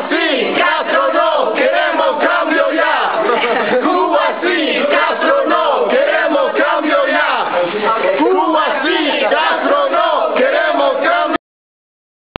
Coffee!